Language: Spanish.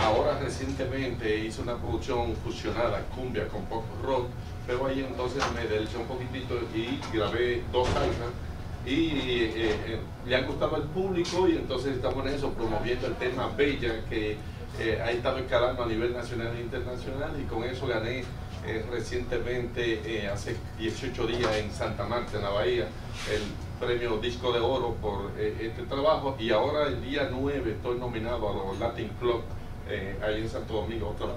Ahora recientemente hice una producción fusionada, cumbia con pop rock, pero ahí entonces me delicé un poquitito y grabé dos salsas y eh, eh, le han gustado al público y entonces estamos en eso, promoviendo el tema Bella que eh, ha estado escalando a nivel nacional e internacional y con eso gané recientemente, hace 18 días en Santa Marta, en la Bahía, el premio Disco de Oro por este trabajo. Y ahora el día 9 estoy nominado a los Latin Club ahí en Santo Domingo,